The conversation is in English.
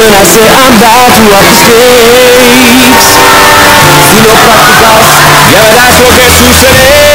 when I say I'm back to walk the streets. You know, Portugal, Ja, men der, folkens,